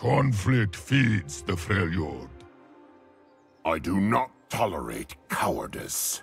Conflict feeds the Freljord. I do not tolerate cowardice.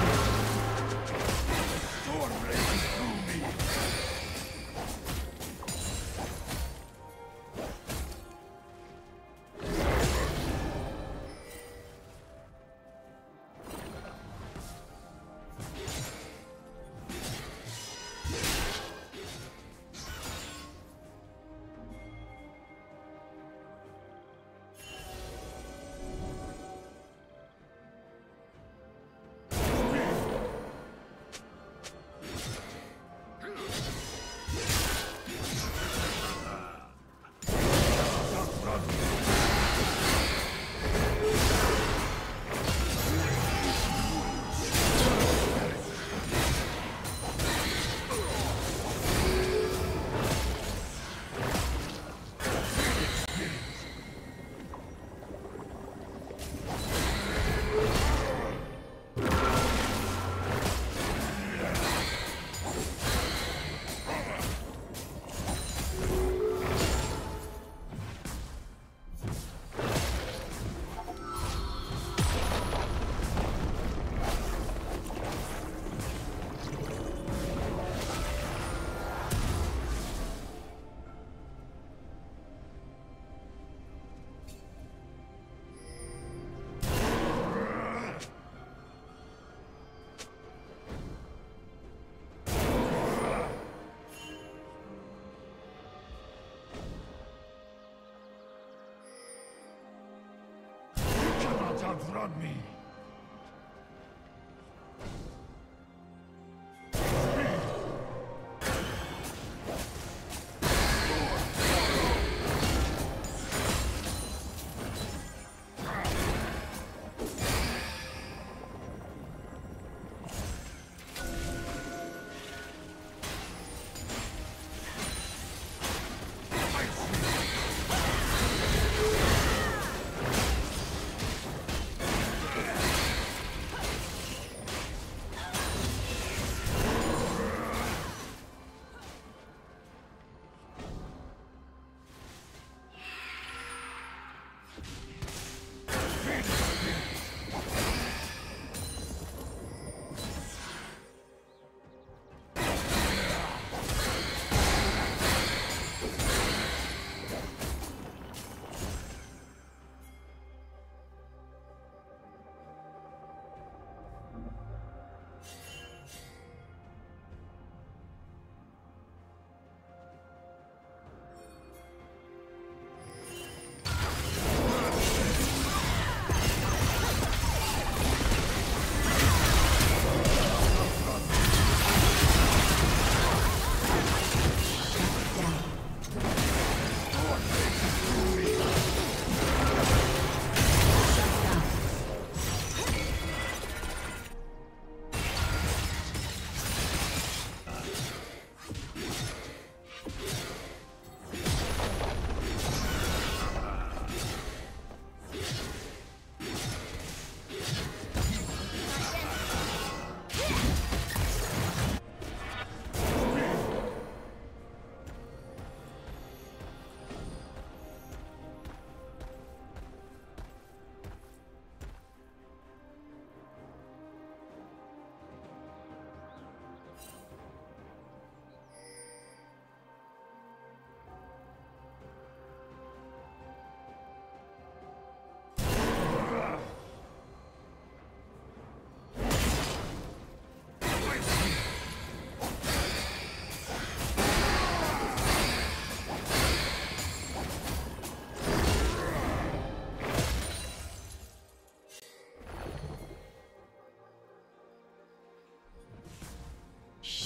Outrun me.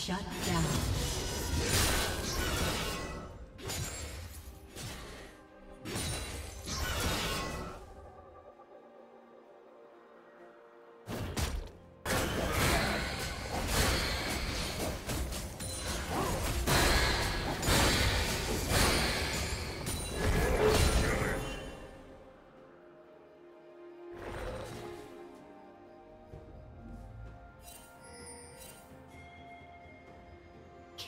Shut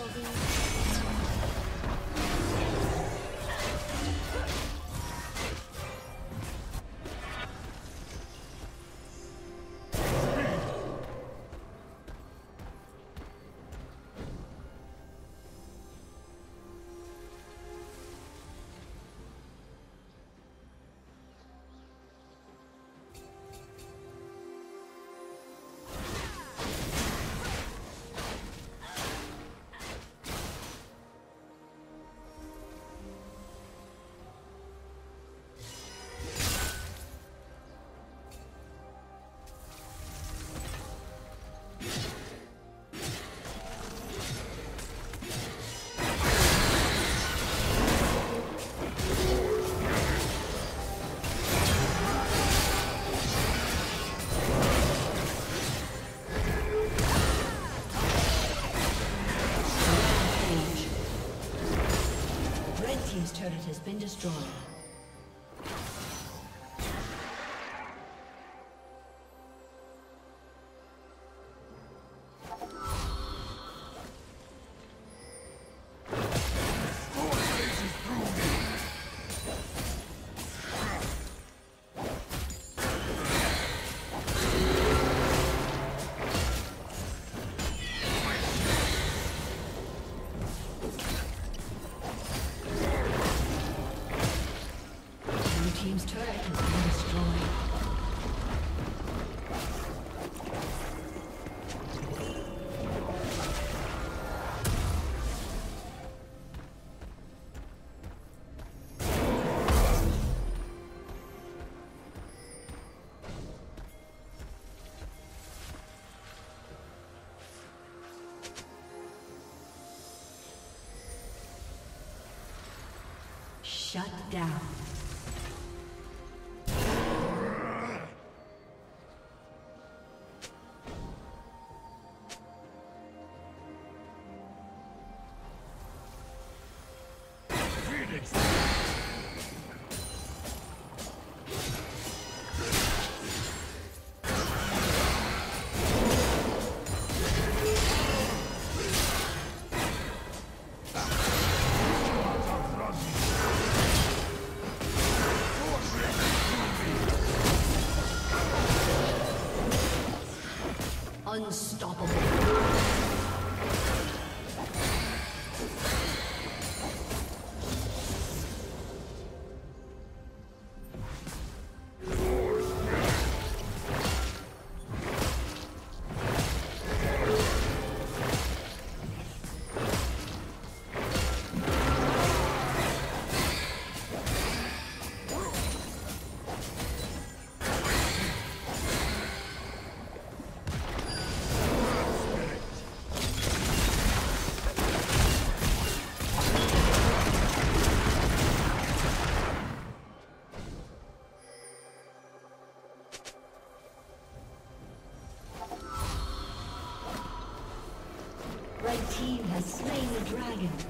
will be. Shut down. Unstoppable. Dragon.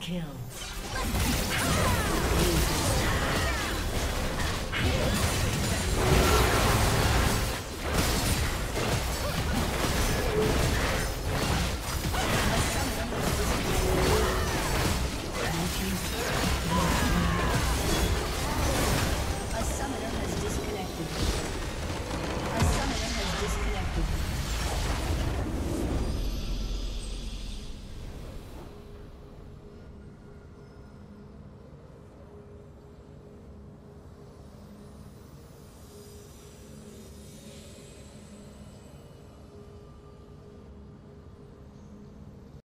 Kill.